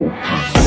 Wow.